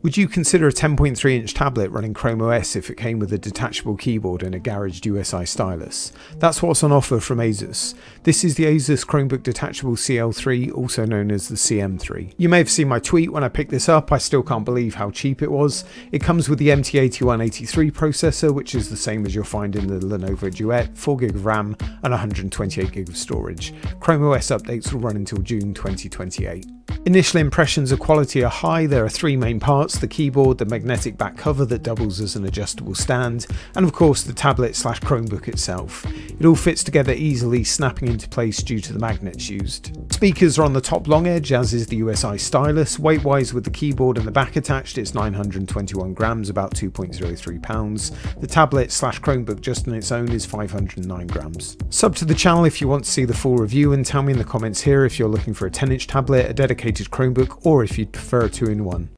Would you consider a 10.3 inch tablet running Chrome OS if it came with a detachable keyboard and a garaged USI stylus? That's what's on offer from Asus. This is the Asus Chromebook Detachable CL3, also known as the CM3. You may have seen my tweet when I picked this up, I still can't believe how cheap it was. It comes with the MT8183 processor, which is the same as you'll find in the Lenovo Duet, 4GB of RAM and 128GB of storage. Chrome OS updates will run until June 2028. Initial impressions of quality are high, there are three main parts, the keyboard, the magnetic back cover that doubles as an adjustable stand, and of course the tablet slash Chromebook itself. It all fits together easily, snapping into place due to the magnets used. Speakers are on the top long edge, as is the USI stylus. Weight wise with the keyboard and the back attached, it's 921 grams, about 2.03 pounds. The tablet slash Chromebook just on its own is 509 grams. Sub to the channel if you want to see the full review and tell me in the comments here if you're looking for a 10 inch tablet, a dedicated Chromebook, or if you'd prefer a 2 in 1.